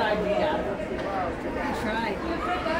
idea. That's right.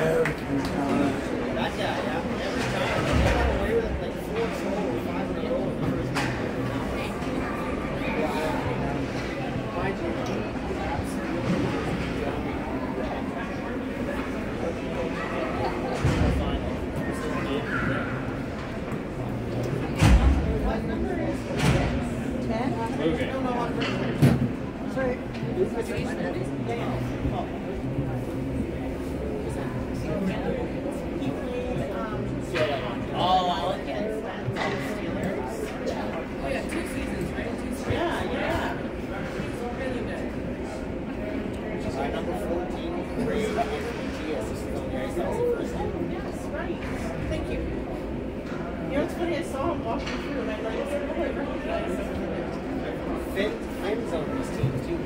Yeah. Thank you. You know what's funny? I saw him walking through and I like, oh, I recognize him. On this team too.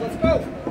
Let's go.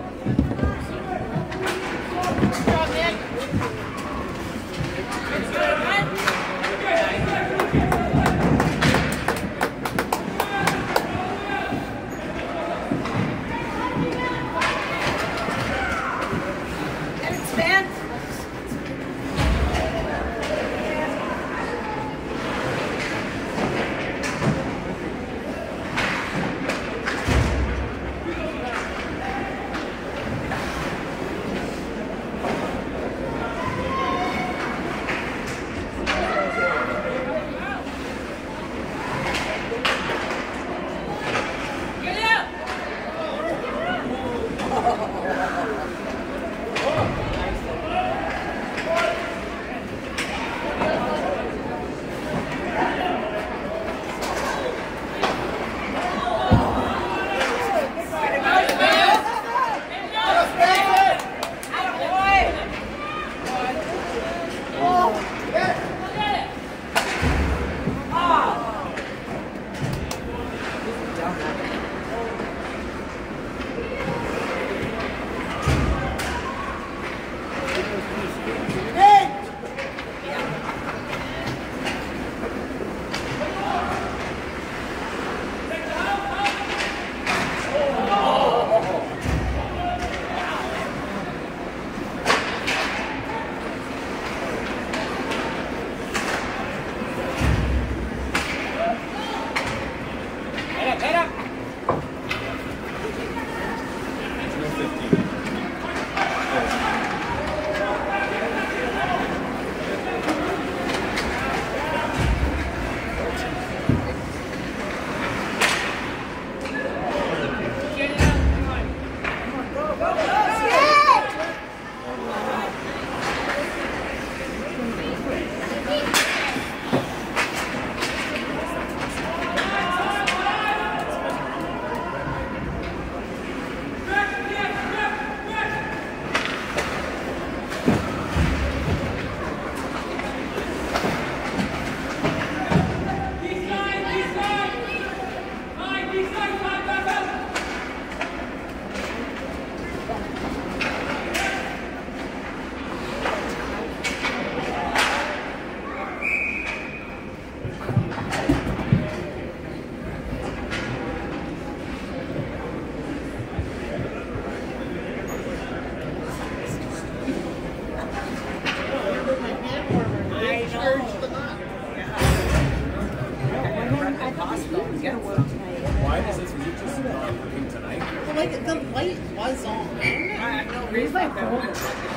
Breeze like phone.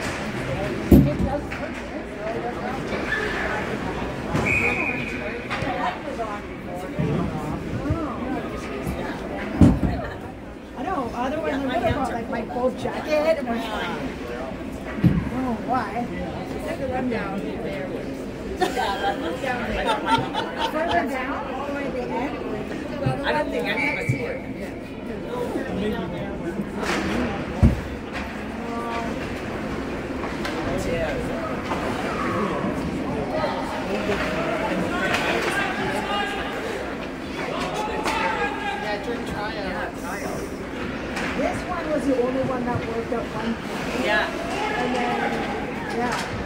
That worked at one. Yeah. And then, yeah.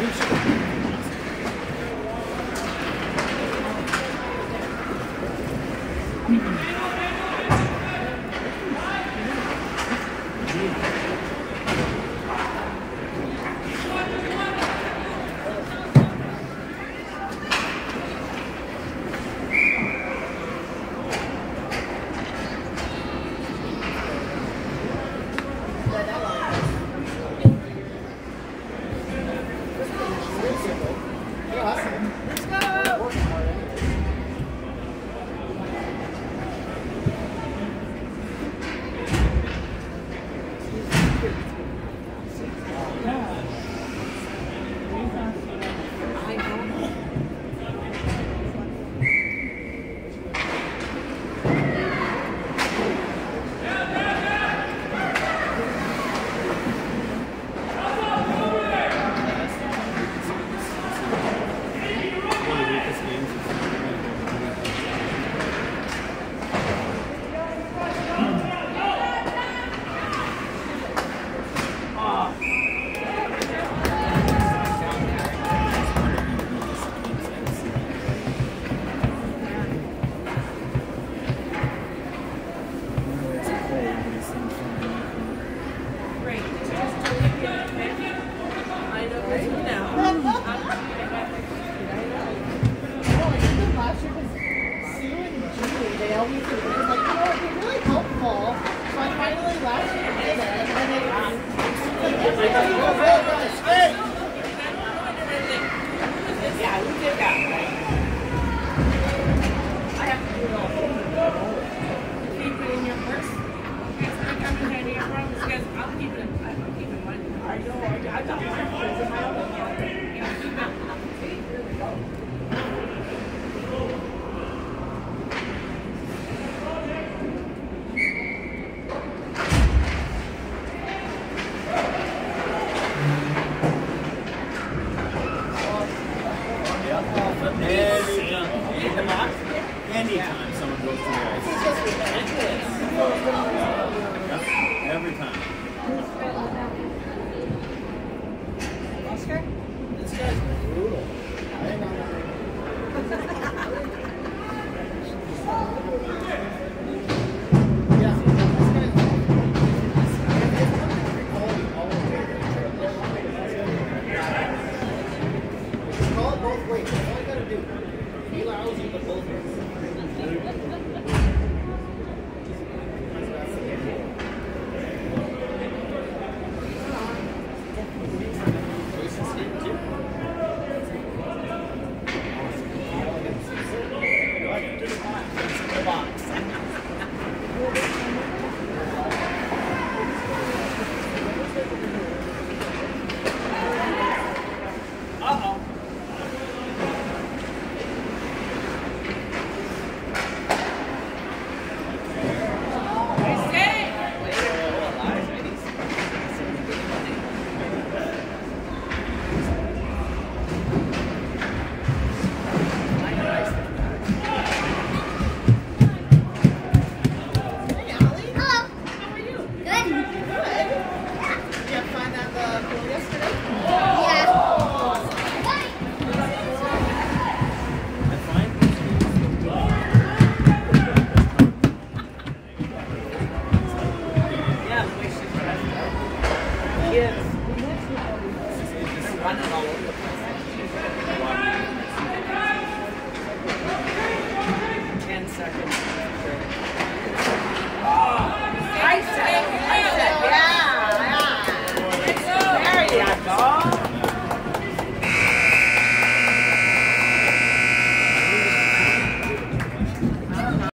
Always